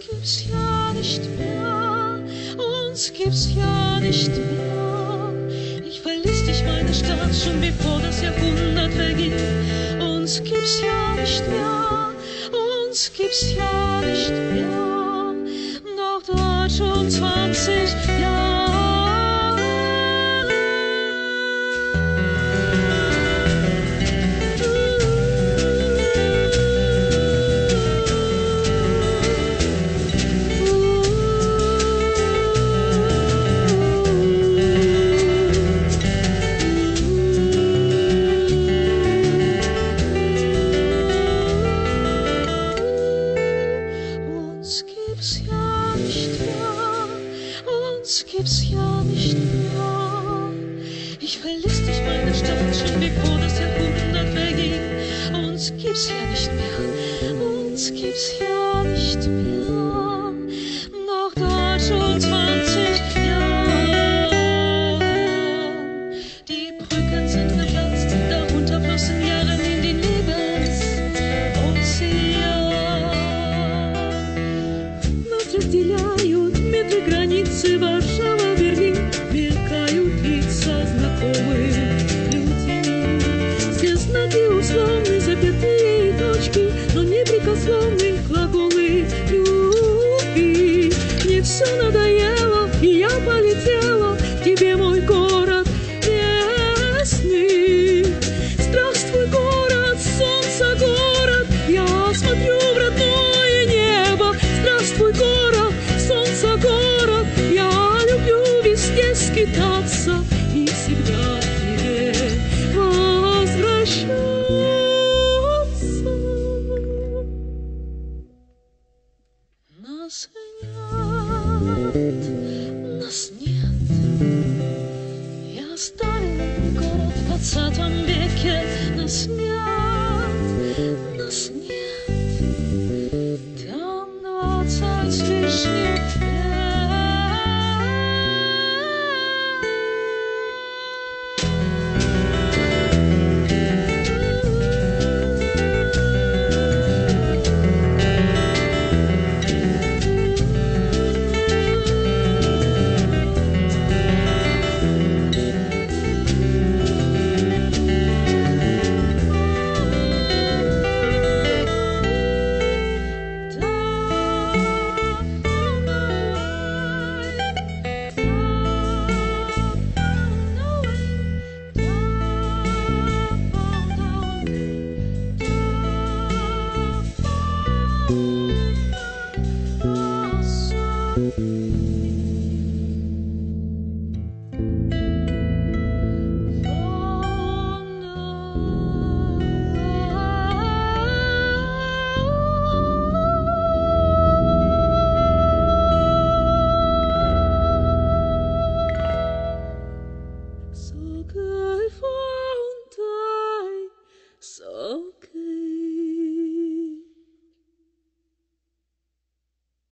gibt's ja nicht mehr, uns gibt's ja nicht mehr. Ich verließ dich, meine Stadt, schon bevor das Jahrhundert verging. Uns gibt's ja nicht mehr, uns gibt's ja nicht mehr. Noch Deutsch und 20 ja nicht mehr. Ich verließ dich, meine Stadt, schon bevor das Jahrhundert verging. Uns gibt's ja nicht mehr, uns gibt's ja nicht mehr. Noch Deutsch soon Thank you.